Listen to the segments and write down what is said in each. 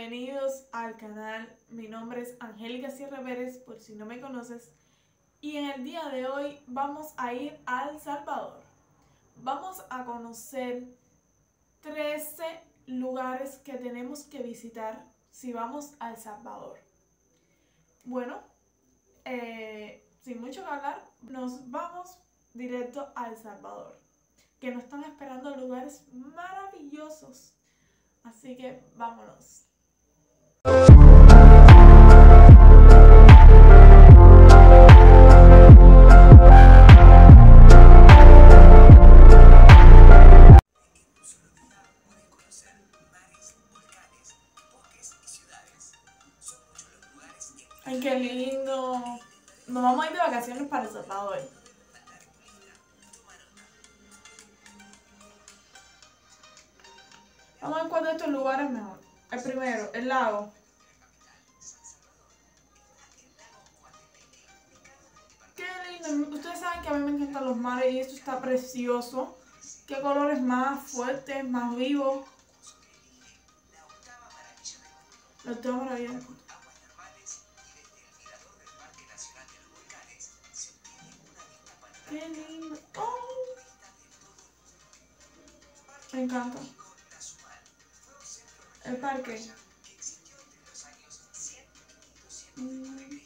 Bienvenidos al canal, mi nombre es Angélica Sierra Pérez, por si no me conoces, y en el día de hoy vamos a ir a El Salvador. Vamos a conocer 13 lugares que tenemos que visitar si vamos a El Salvador. Bueno, eh, sin mucho que hablar, nos vamos directo a El Salvador, que nos están esperando lugares maravillosos. Así que vámonos. Lindo. Nos vamos a ir de vacaciones para El Salvador. Vamos a ver cuál estos lugares es mejor. El primero, el lago. Qué lindo. Ustedes saben que a mí me encantan los mares y esto está precioso. Qué colores más fuertes, más vivos. La octava maravilla. Qué lindo. Oh. Me encanta. El parque. Mm.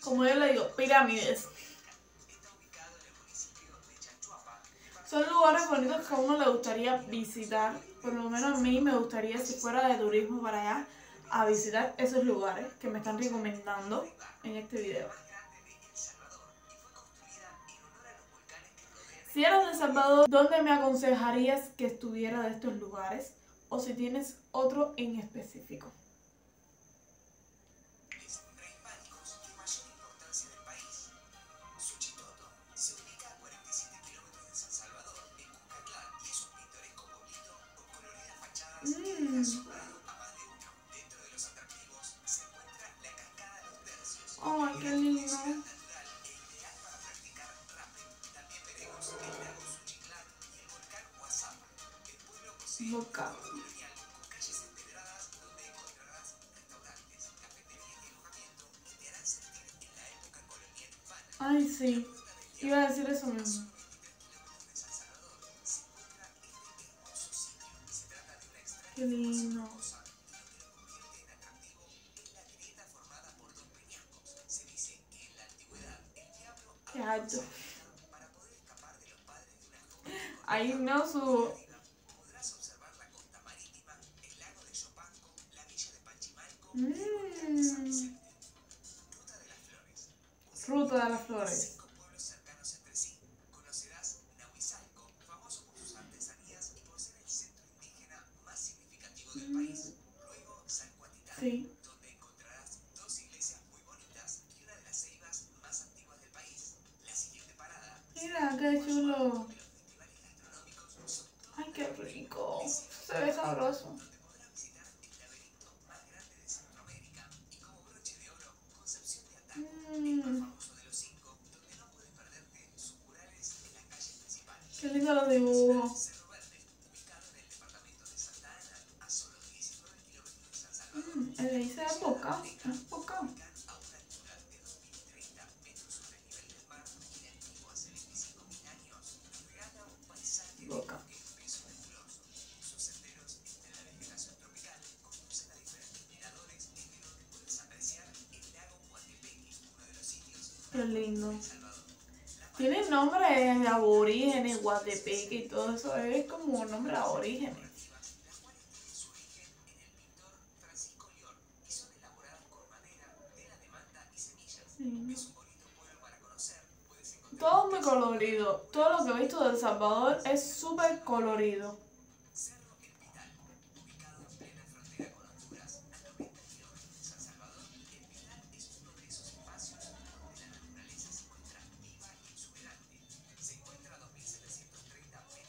Como yo le digo, pirámides. Son lugares bonitos que a uno le gustaría visitar. Por lo menos a mí me gustaría, si fuera de turismo para allá, a visitar esos lugares que me están recomendando en este video. Si eres de Salvador, ¿dónde me aconsejarías que estuviera de estos lugares? O si tienes otro en específico. Mm. Boca. Ay, sí. Iba a decir eso mismo. Qué lindo. Qué alto. Ahí no su Mm. Ruta de las Flores. Sí. Chulo. Ay, qué rico. Se ve sabroso. Se ve boca. Qué lindo. Tiene nombre de aborígenes, Guatepeque y todo eso. Es como un nombre aborígenes. Todo muy colorido. Todo lo que he visto de El Salvador es súper colorido.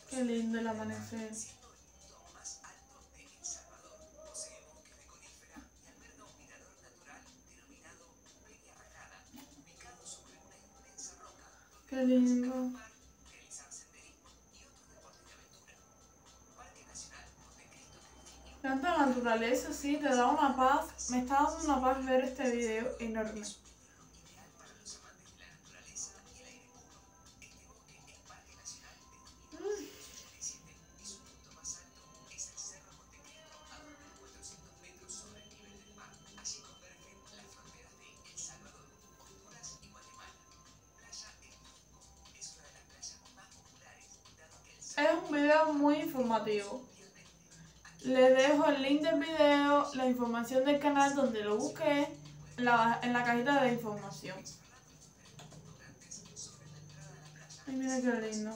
Qué lindo el amanecer. Qué lindo. Canta naturaleza, sí, te da una paz. Me está dando una paz ver este video enorme. Muy informativo. Les dejo el link del video, la información del canal donde lo busqué la, en la cajita de información. Ay, mira qué lindo.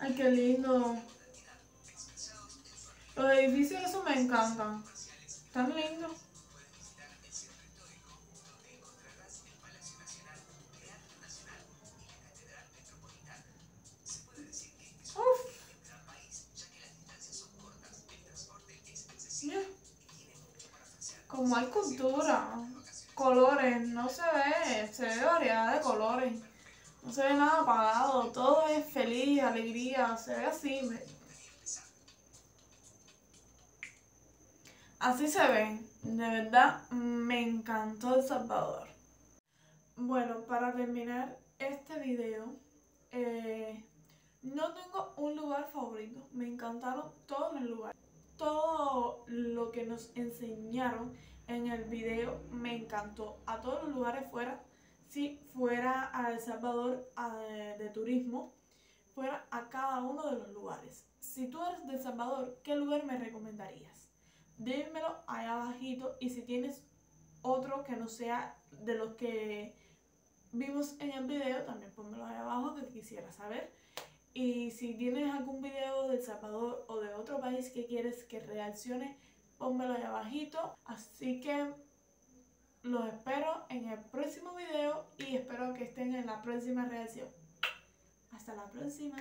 Ay, qué lindo. Los edificios eso me encantan. Tan lindos. Como hay cultura, colores, no se ve, se ve variedad de colores. No se ve nada apagado, todo es feliz, alegría, se ve así. me- Así se ve, de verdad me encantó El Salvador. Bueno, para terminar este video, eh, no tengo un lugar favorito, me encantaron todos los lugares. Todo lo que nos enseñaron en el video me encantó. A todos los lugares fuera si fuera a El Salvador de, turismo, fuera a cada uno de los lugares. Si tú eres de El Salvador, ¿qué lugar me recomendarías? Dímelo allá abajito y si tienes otro que no sea de los que vimos en el video, también pónmelo ahí abajo que quisiera saber. Y si tienes algún video de El Salvador o de otro país que quieres que reaccione, pónmelo ahí abajito. Así que los espero en el próximo video y espero que estén en la próxima reacción. Hasta la próxima.